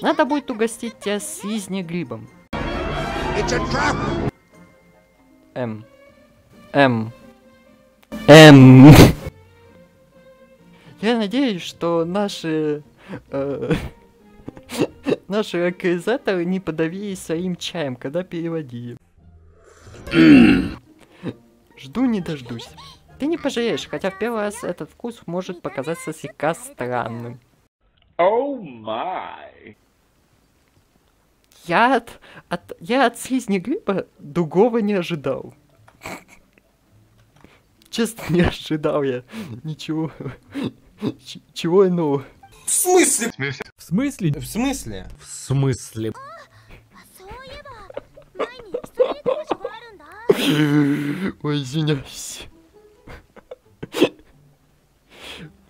Надо будет угостить тебя слизни грибом. М. М. М. Я надеюсь, что наши... э, наши локализаторы не подавились своим чаем, когда переводили. Жду не дождусь. Ты не пожалеешь, хотя в первый раз этот вкус может показаться слегка странным. Oh my. Я от, от, я от слизни глиба другого не ожидал. Честно, не ожидал я ничего. Чего иного. В смысле? В смысле? В смысле? В смысле? Ой, извиняюсь.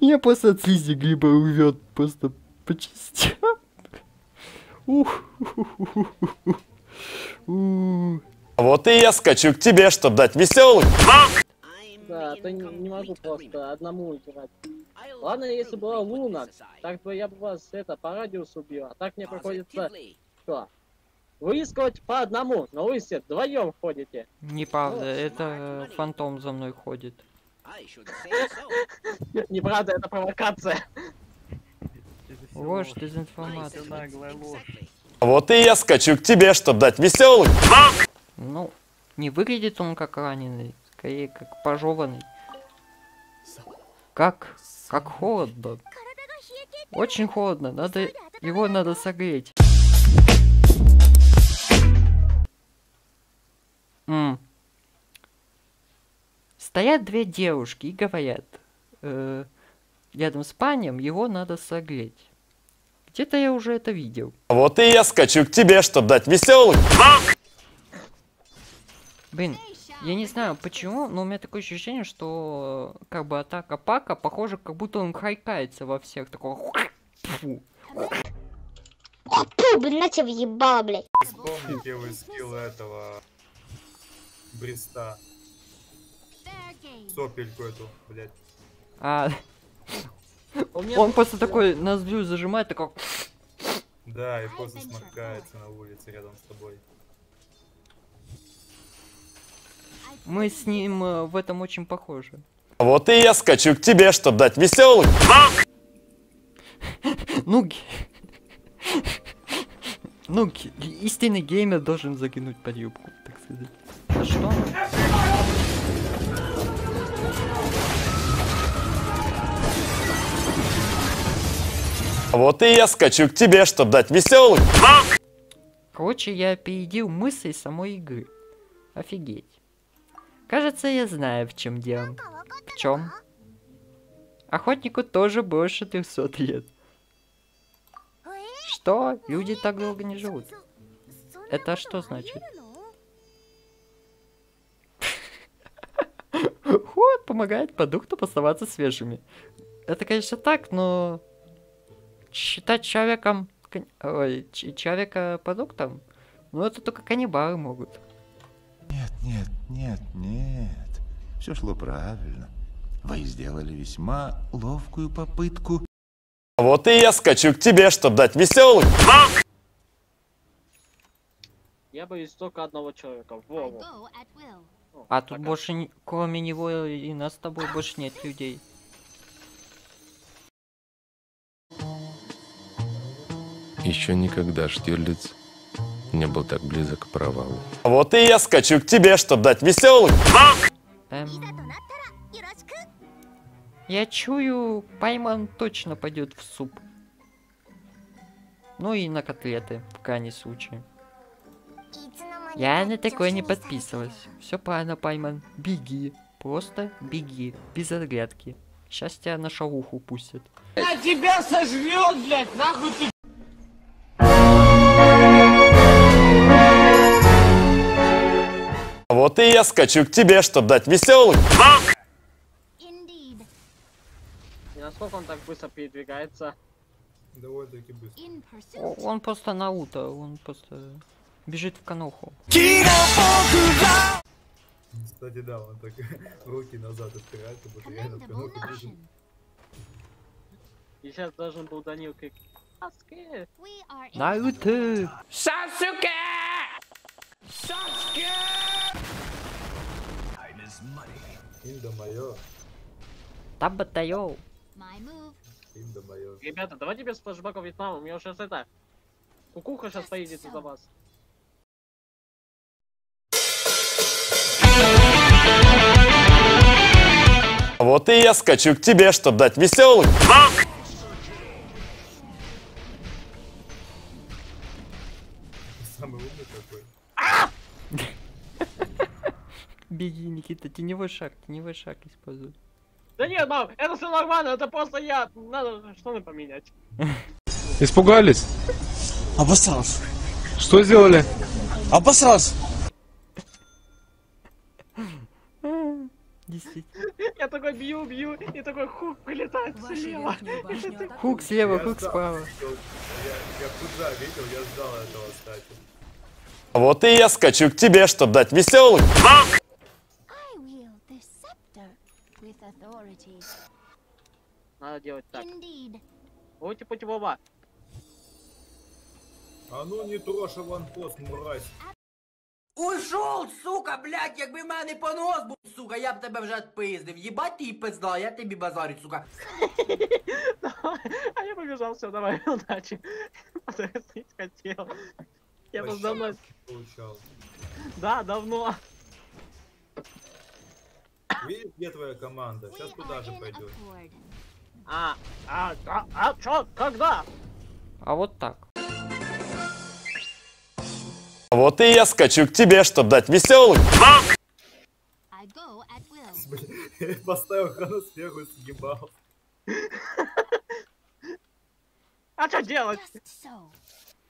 Меня просто от слизи гриба рвет просто по частям. Ух. У. Вот и я скачу к тебе, чтобы дать веселый. Да, то не, не могу просто одному играть. Ладно, если была Луна, так бы я бы вас это по радиусу убил, а так мне приходится что? Выискивать по одному, но вы все вдвоем ходите. Неправда, это фантом за мной ходит. Неправда, это провокация. Ложь, дезинформация. Вот и я скачу к тебе, чтобы дать веселый. Ну, не выглядит он как раненый, скорее как пожеванный. Как? Как холодно. Очень холодно, надо его надо согреть. М. Стоят две девушки и говорят, э, рядом с панем его надо согреть. Где-то я уже это видел. Вот и я скачу к тебе, чтобы дать веселый. Блин, я не знаю почему, но у меня такое ощущение, что как бы атака Пака похоже, как будто он хайкается во всех. Такой... Фу. Фу, блин, на тебя въебало, блядь. Вспомни первый скилл этого Бриста. Сопельку эту, блядь. А, он просто такой ноздрю зажимает, такой... Да, и просто сморкается на улице рядом с тобой. Мы с ним э, в этом очень похожи. Вот и я скачу к тебе, чтобы дать веселый. Ну, ну, истинный геймер должен закинуть под юбку, так сказать. А что? Вот и я скачу к тебе, чтобы дать веселый. Короче, я опередил мысли самой игры. Офигеть. Кажется, я знаю, в чем дело. В чем? Охотнику тоже больше 300 лет. Что? Люди так долго не живут. Это что значит? Ход помогает продуктам оставаться свежими. Это, конечно, так, но считать человеком, ой, человека продуктом, ну это только каннибалы могут. Нет, нет, нет, нет. Все шло правильно. Вы сделали весьма ловкую попытку. Вот и я скачу к тебе, чтобы дать веселый. Я боюсь только одного человека, Вову. А тут пока. больше, кроме него и нас с тобой больше нет людей. Еще никогда Штирлиц не был так близок к провалу. Вот и я скачу к тебе, чтобы дать веселый... Эм... Я чую, Пайман точно пойдет в суп. Ну и на котлеты, в крайнем случае. Я на такое не подписывалась. Все правильно, Пайман. Беги. Просто беги. Без отглядки. Сейчас тебя на шауху пустят. Я тебя сожрет, блядь, нахуй ты... Вот и я скачу к тебе, чтобы дать веселый. И насколько он так быстро передвигается? Довольно-таки быстро. Он просто Наута, он просто бежит в каноху. Кстати, да, он так руки назад отпирает, как будто реально в каноху бежит. И сейчас должен был Данил крик. Саски. We are in Наруто! Инда мое, Табатайо! my move. Инда мое. Ребята, давайте без флешбеков Вьетнама. У меня сейчас это... Кукуха сейчас поедет за вас. Вот и я скачу к тебе, чтобы дать веселый. Беги, Никита, теневой шаг, теневой шаг используй. Да нет, мам, это все нормально, это просто я. Надо штаны поменять. Испугались? Обосрался. Что сделали? Обосрался. Я такой бью, бью, и такой хук вылетает слева. Хук слева, хук справа. Я, Куджа видел, я ждал этого, кстати. Вот и я скачу к тебе, чтобы дать веселый. I Надо делать так. Indeed. Ути пути Вова. А ну не трожь аванпост, мразь. Ушов, сука, блядь, якби мене понос був, сука, я б тебе вже отпиздив. Їбать ти пизда, я тобі базарю, сука. А я побежал, все, давай, удачи. Подразнить хотел. Я просто давно... Получал. Да, давно. Видишь, где твоя команда? Сейчас туда же пойдет. А, а, а, а, чё, когда? А вот так. Вот и я скачу к тебе, чтобы дать веселый. Поставил хроносферу и съебал. А что делать?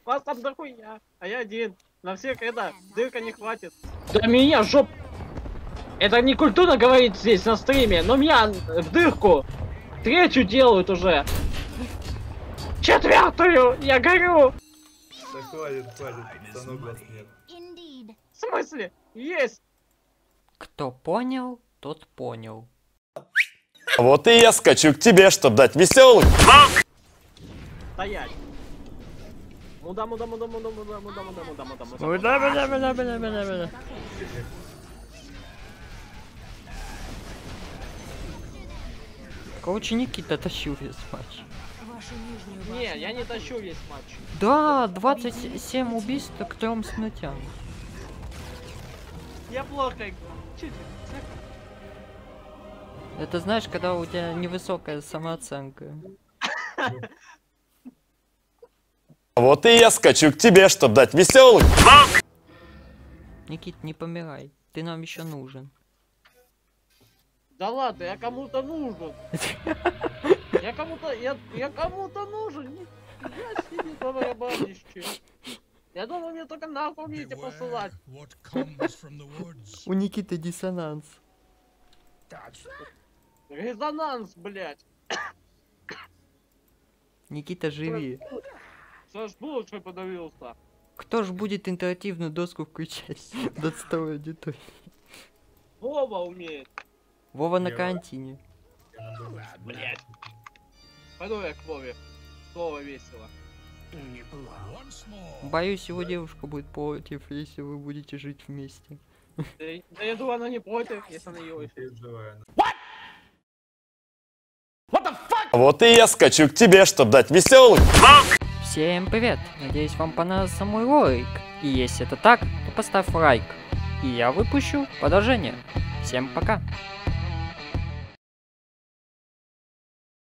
Вас там дохуя, а я один. На всех это, дырка не хватит. Да меня жоп... Это не культурно говорить здесь на стриме, но меня в дырку третью делают уже. Четвертую! Я горю! Да хватит, хватит, пацану глаз нет. В смысле? Есть! Кто понял, тот понял. Вот и я скачу к тебе, чтобы дать веселый. Стоять! Муда, муда, муда, муда, муда, муда, муда, муда, муда, муда. Бля, бля, бля, бля, бля, бля. Короче, Никита тащил весь матч. Не, я не тащу весь матч. Да, 27 убийств к трем смертям. Я плохо играю. Это знаешь, когда у тебя невысокая самооценка. Вот и я скачу к тебе, чтобы дать веселый. Никит, не помирай. Ты нам еще нужен. Да ладно, я кому-то нужен. Я кому-то, я, я кому-то нужен. Я себе по барабанище. Я думал, мне только нахуй умеете посылать. У Никиты диссонанс. Резонанс, блядь. Никита, живи. Саш лучше подавился. Кто ж будет интерактивную доску включать до отстой аудитории? Вова умеет. Вова на карантине. Блядь. Пойду я к Вове. Слово весело. Боюсь, его девушка будет против, если вы будете жить вместе. Да, я- думаю, она не против, если она его она- Вот и я скачу к тебе, чтобы дать веселый. Всем привет! Надеюсь, вам понравился мой ролик. И если это так, то поставь лайк. И я выпущу продолжение. Всем пока!